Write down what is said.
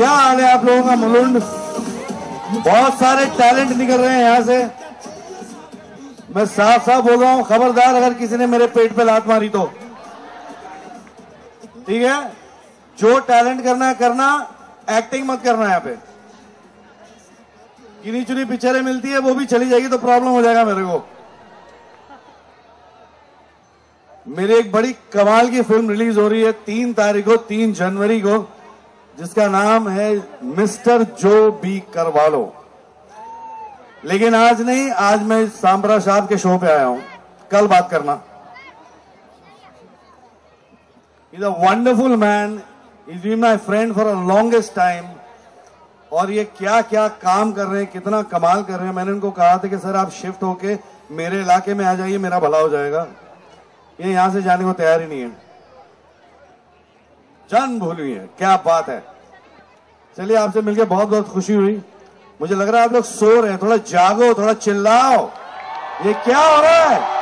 मुलुंड? बहुत सारे टैलेंट निकल रहे हैं यहाँ से। मैं साफ़ साफ़ बोल रहा हूँ, खबरदार अगर किसी ने मेरे पेट पे लात मारी तो। ठीक है? जो टैलेंट करना है, करना। एक्टिंग मत करना यहाँ पे। गिनी चुनी पिक्चरें मिलती है, वो भी चली जाएगी तो प्रॉब्लम हो जाएगा मेरे को। मेरी एक बड़ी कमाल की फ़िल्म रिलीज़ हो रही है, तीन तारीख को, तीन जनवरी को। जिसका नाम है मिस्टर जो बी करवालो। लेकिन आज नहीं, आज मैं सांबरा साहब के शो पे आया हूँ। कल बात करना। Is a wonderful man is be my friend for a longest time और ये क्या क्या काम कर रहे हैं, कितना कमाल कर रहे हैं। मैंने उनको कहा था कि, सर, आप शिफ्ट होके मेरे इलाके में आ जाइए, मेरा भला हो जाएगा। ये यहाँ से जाने को तैयार ही नहीं है। जान भूल हुई है। क्या बात है। चलिए, आपसे मिलकर बहुत बहुत खुशी हुई। मुझे लग रहा है आप लोग सो रहे हैं। थोड़ा जागो, थोड़ा चिल्लाओ। ये क्या हो रहा है?